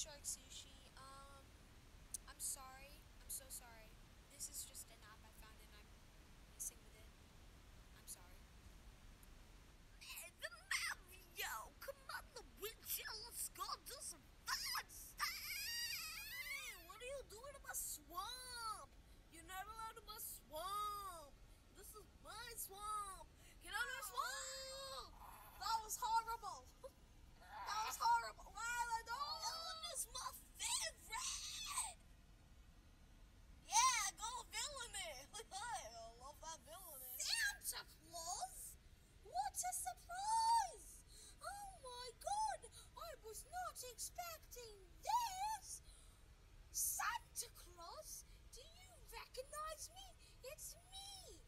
Shark Sushie. Um, I'm sorry. I'm so sorry. This is just an app I found and I'm messing with it. I'm sorry. The Mario! Come on, the windchill, let's go do some fun stuff! What are you doing in my swamp? You're not allowed in my swamp! This is my swamp! Get out of my swamp! That was horrible! That was horrible! Wow, Villain is my favorite! Yeah, go villainy! I love that villainy. Santa Claus? What a surprise! Oh my god! I was not expecting this! Santa Claus? Do you recognize me? It's me,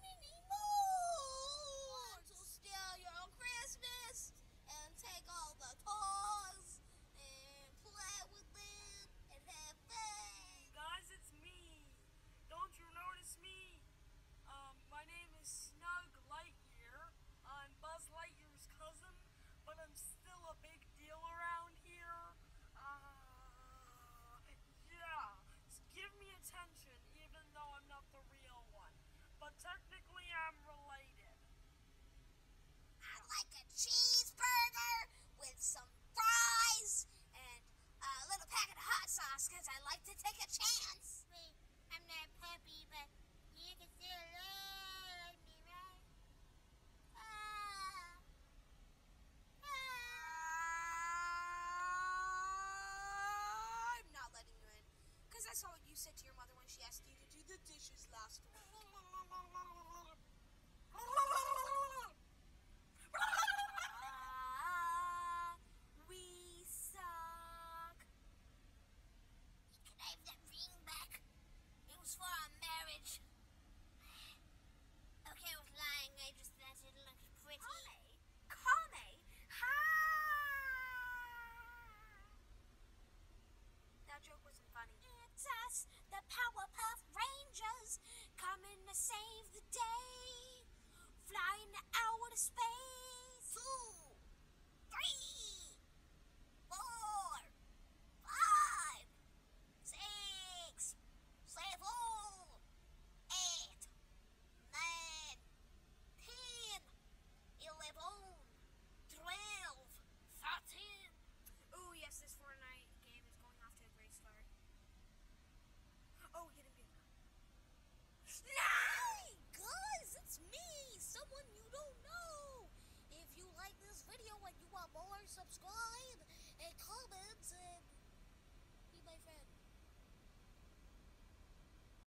Minnie Moore! Want to steal your Christmas and take all the toys and play with them and have fun. Guys, it's me. Don't you notice me? Um, my name is Snug Lightyear. I'm Buzz Lightyear's cousin, but I'm still a big deal around here. Uh, yeah. So give me attention, even though I'm not the real one. But technically, I'm related. I like a cheeseburger with some fries and a little packet of hot sauce because I like to take a chance. Wait, I'm not puppy, but you can still love me, right? Ah. Ah. I'm not letting you in because I saw what you said to your mother when she asked you to do the dishes last week. of want more, subscribe